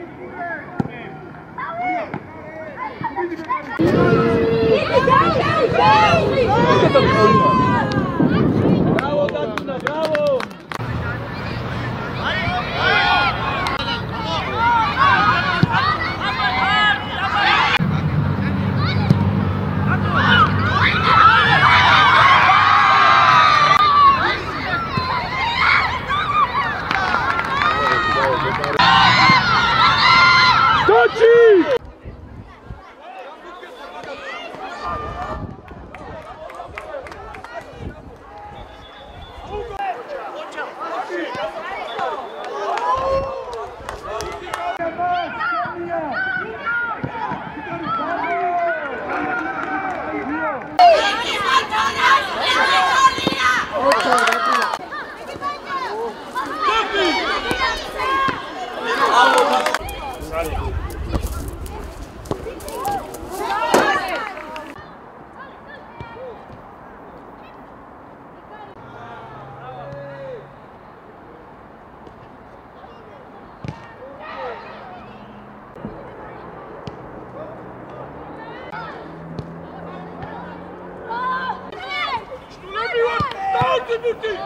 Look at the Bitte, bitte!